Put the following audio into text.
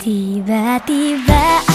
Tiba-tiba